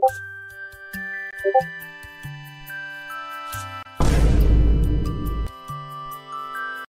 you